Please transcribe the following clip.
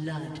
blood.